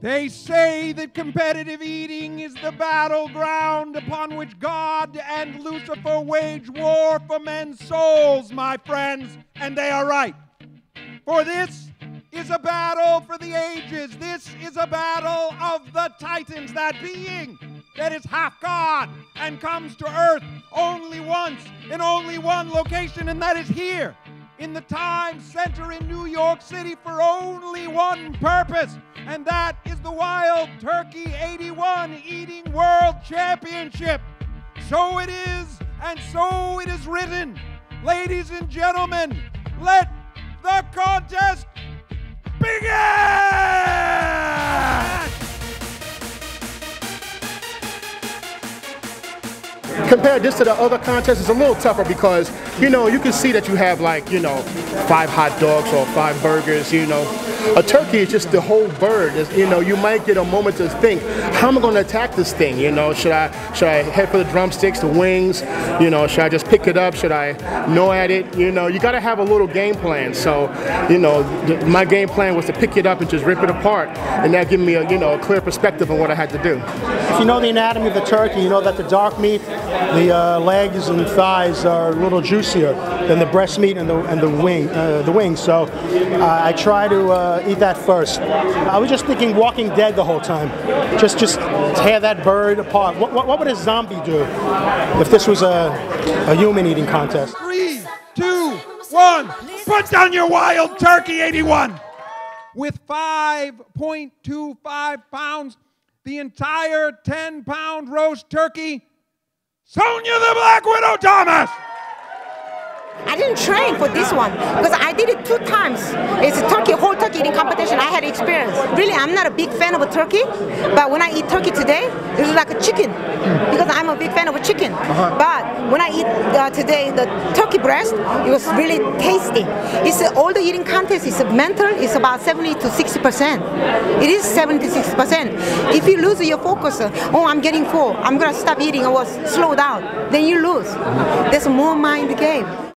They say that competitive eating is the battleground upon which God and Lucifer wage war for men's souls, my friends, and they are right. For this is a battle for the ages. This is a battle of the titans, that being that is half God and comes to earth only once in only one location, and that is here in the Times Center in New York City for only one purpose, and that is the Wild Turkey 81 Eating World Championship. So it is, and so it is written. Ladies and gentlemen, let the contest Compare this to the other contests, it's a little tougher because, you know, you can see that you have like, you know, five hot dogs or five burgers, you know. A turkey is just the whole bird. It's, you know, you might get a moment to think, how am I going to attack this thing? You know, should I should I head for the drumsticks, the wings? You know, should I just pick it up? Should I gnaw at it? You know, you got to have a little game plan. So, you know, my game plan was to pick it up and just rip it apart, and that gave me a you know a clear perspective on what I had to do. If you know the anatomy of the turkey, you know that the dark meat, the uh, legs and thighs are a little juicier than the breast meat and the and the wing uh, the wings. So uh, I try to uh, eat that first. I was just thinking Walking Dead the whole time. Just just tear that bird apart. What, what, what would a zombie do if this was a, a human eating contest? Three, two, one. Put down your wild turkey 81. With 5.25 pounds, the entire 10 pound roast turkey, Sonya the Black Widow Thomas. I didn't train for this one because I did it two times. It's a turkey, turkey eating competition. I had experience. Really, I'm not a big fan of a turkey, but when I eat turkey today, it's like a chicken because I'm a big fan of a chicken. But when I eat uh, today the turkey breast, it was really tasty. It's uh, all the eating contest is mental. It's about 70 to 60 percent. It is 76 percent. If you lose your focus, uh, oh, I'm getting full. I'm gonna stop eating I was slow down. Then you lose. There's more mind game.